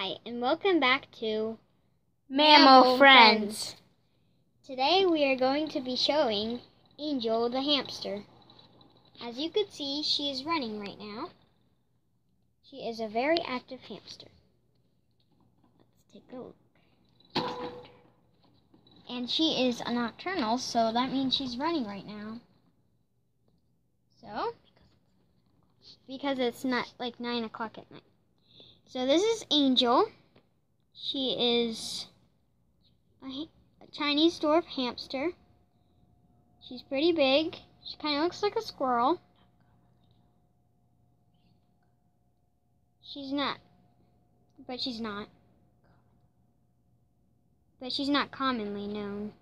Hi, and welcome back to Mammal Mammal Friends. Today we are going to be showing Angel the hamster. As you can see, she is running right now. She is a very active hamster. Let's take a look. And she is a nocturnal, so that means she's running right now. So, because it's not like 9 o'clock at night. So this is Angel. She is a, Chinese dwarf hamster. She's pretty big. She kind of looks like a squirrel. She's not, but she's not. But she's not commonly known.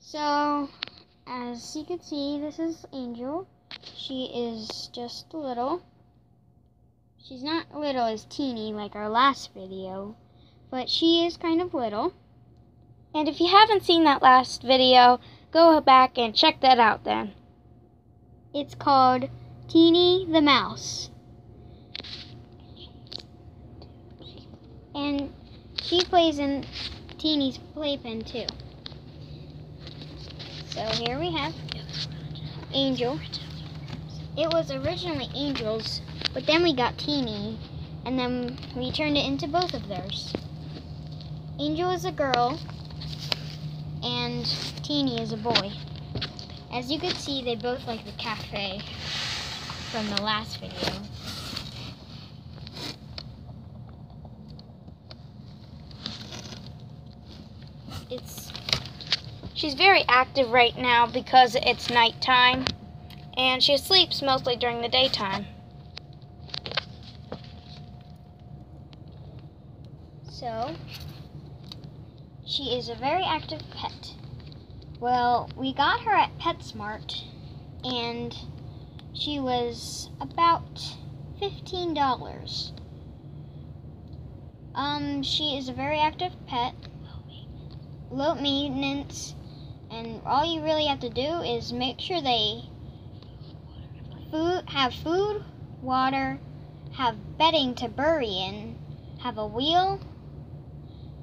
So, as you can see, this is Angel. She is just little. She's not little as teeny like our last video, but she is kind of little. And if you haven't seen that last video, go back and check that out then. It's called Teeny the Mouse. And she plays in Teeny's playpen too. So here we have Angel. It was originally Angel's, but then we got Teeny, and then we turned it into both of theirs. Angel is a girl, and Teeny is a boy. As you can see, they both like the cafe from the last video. It's She's very active right now because it's nighttime, and she sleeps mostly during the daytime. so she is a very active pet. Well, we got her at PetSmart, and she was about fifteen dollars. Um, she is a very active pet, low maintenance, and all you really have to do is make sure they food have food, water, have bedding to bury in, have a wheel,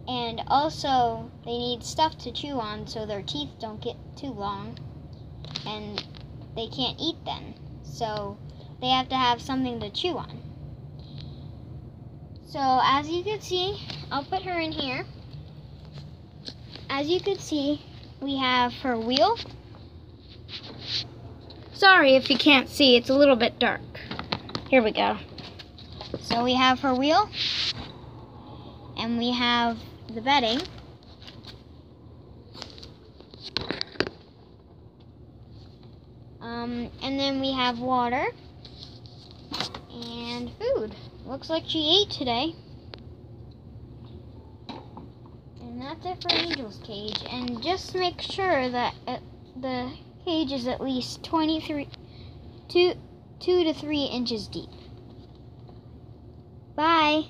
and also they need stuff to chew on so their teeth don't get too long and they can't eat then. So they have to have something to chew on. So as you can see, I'll put her in here. As you can see, we have her wheel. Sorry if you can't see, it's a little bit dark. Here we go. So we have her wheel. And we have the bedding. Um, and then we have water and food. Looks like she ate today. And that's it for Angel's cage. And just make sure that uh, the cage is at least 23, two, two to three inches deep. Bye.